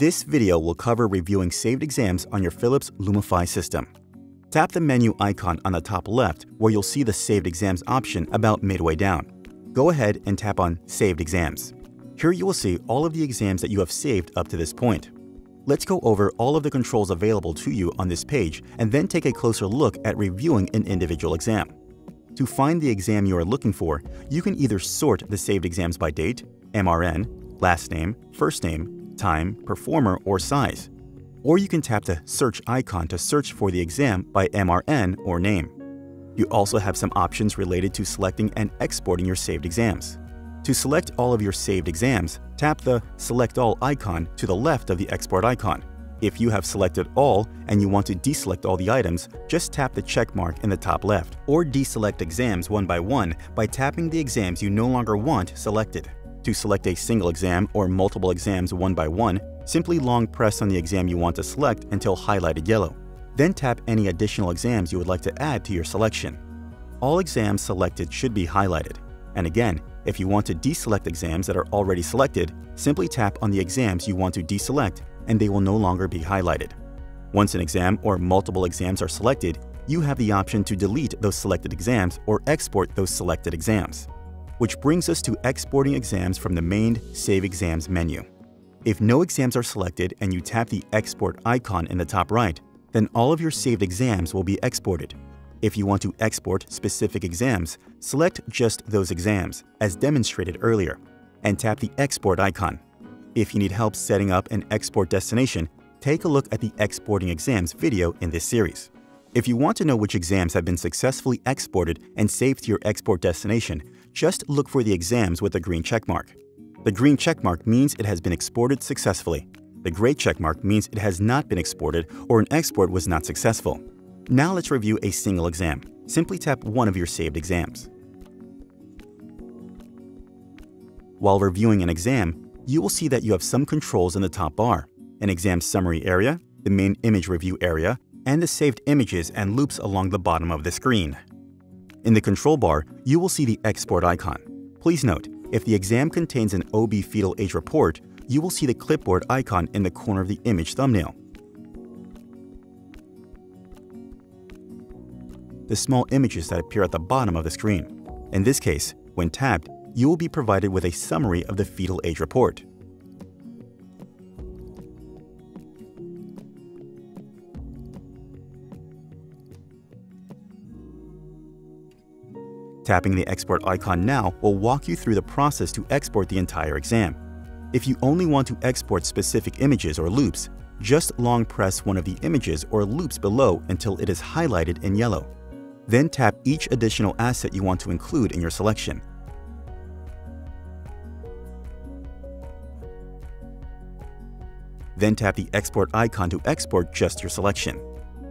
This video will cover reviewing saved exams on your Philips Lumify system. Tap the menu icon on the top left where you'll see the Saved Exams option about midway down. Go ahead and tap on Saved Exams. Here you will see all of the exams that you have saved up to this point. Let's go over all of the controls available to you on this page and then take a closer look at reviewing an individual exam. To find the exam you are looking for, you can either sort the saved exams by date, MRN, last name, first name, time, performer, or size. Or you can tap the search icon to search for the exam by MRN or name. You also have some options related to selecting and exporting your saved exams. To select all of your saved exams, tap the Select All icon to the left of the export icon. If you have selected all and you want to deselect all the items, just tap the check mark in the top left, or deselect exams one by one by tapping the exams you no longer want selected. To select a single exam or multiple exams one by one, simply long press on the exam you want to select until highlighted yellow. Then tap any additional exams you would like to add to your selection. All exams selected should be highlighted. And again, if you want to deselect exams that are already selected, simply tap on the exams you want to deselect and they will no longer be highlighted. Once an exam or multiple exams are selected, you have the option to delete those selected exams or export those selected exams. Which brings us to exporting exams from the main Save Exams menu. If no exams are selected and you tap the Export icon in the top right, then all of your saved exams will be exported. If you want to export specific exams, select just those exams, as demonstrated earlier, and tap the Export icon. If you need help setting up an export destination, take a look at the Exporting Exams video in this series. If you want to know which exams have been successfully exported and saved to your export destination, just look for the exams with a green checkmark. The green checkmark means it has been exported successfully. The gray checkmark means it has not been exported or an export was not successful. Now let's review a single exam. Simply tap one of your saved exams. While reviewing an exam, you will see that you have some controls in the top bar, an exam summary area, the main image review area, and the saved images and loops along the bottom of the screen. In the control bar, you will see the export icon. Please note, if the exam contains an OB fetal age report, you will see the clipboard icon in the corner of the image thumbnail. the small images that appear at the bottom of the screen. In this case, when tapped, you will be provided with a summary of the fetal age report. Tapping the export icon now will walk you through the process to export the entire exam. If you only want to export specific images or loops, just long press one of the images or loops below until it is highlighted in yellow. Then tap each additional asset you want to include in your selection. Then tap the export icon to export just your selection.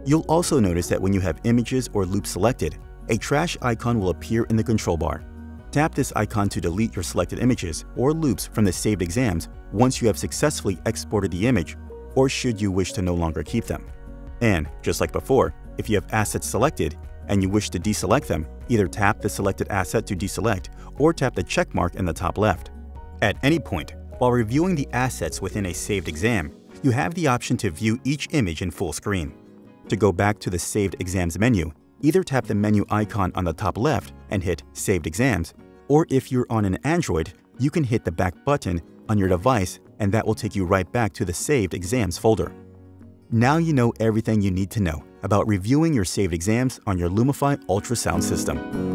You'll also notice that when you have images or loops selected, a trash icon will appear in the control bar. Tap this icon to delete your selected images or loops from the saved exams once you have successfully exported the image or should you wish to no longer keep them. And, just like before, if you have assets selected, and you wish to deselect them, either tap the selected asset to deselect or tap the check mark in the top left. At any point, while reviewing the assets within a saved exam, you have the option to view each image in full screen. To go back to the Saved Exams menu, either tap the menu icon on the top left and hit Saved Exams, or if you're on an Android, you can hit the back button on your device and that will take you right back to the Saved Exams folder. Now you know everything you need to know about reviewing your saved exams on your Lumify ultrasound system.